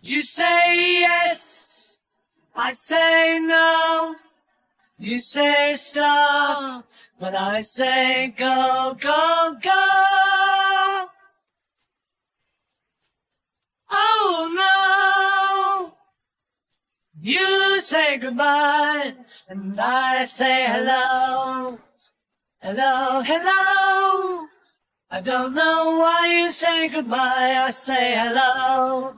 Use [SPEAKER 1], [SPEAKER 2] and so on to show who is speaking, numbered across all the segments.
[SPEAKER 1] You say yes, I say no. You say stop, but I say go, go, go. Oh no. You say goodbye, and I say hello. Hello, hello. I don't know why you say goodbye, I say hello.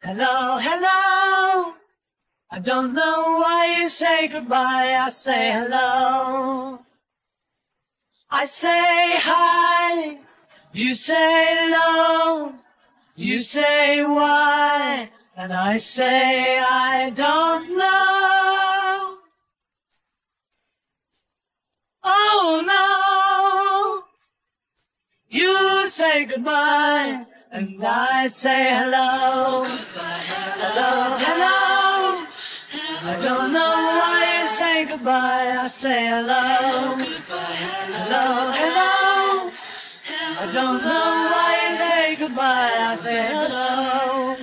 [SPEAKER 1] Hello, hello. I don't know why you say goodbye, I say hello. I say hi, you say low, you say why, and I say I don't know. Oh no, you say goodbye, and I say hello. Hello, hello. I don't know why you say goodbye, I say hello. Hello, hello. I don't know why you say goodbye, I say hello.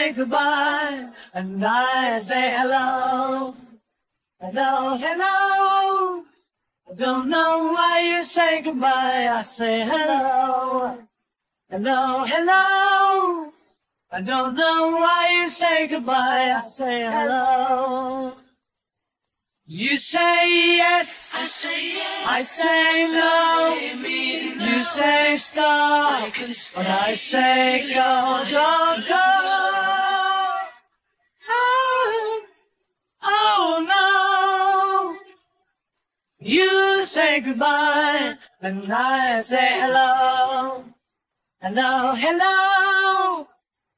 [SPEAKER 1] Say goodbye, and I say hello. Hello, hello. I don't know why you say goodbye, I say hello. Hello, hello. I don't know why you say goodbye, I say hello. You say yes,
[SPEAKER 2] I say yes.
[SPEAKER 1] I say no. You say stop,
[SPEAKER 2] I could stay.
[SPEAKER 1] but I say go, go, go. You say goodbye, and I say hello. Hello, hello.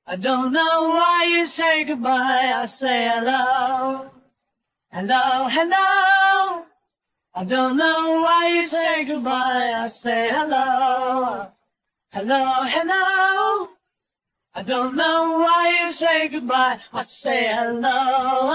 [SPEAKER 1] I don't know why you say goodbye, I say hello. Hello, hello. I don't know why you say goodbye, I say hello. Hello, hello. I don't know why you say goodbye, I say hello.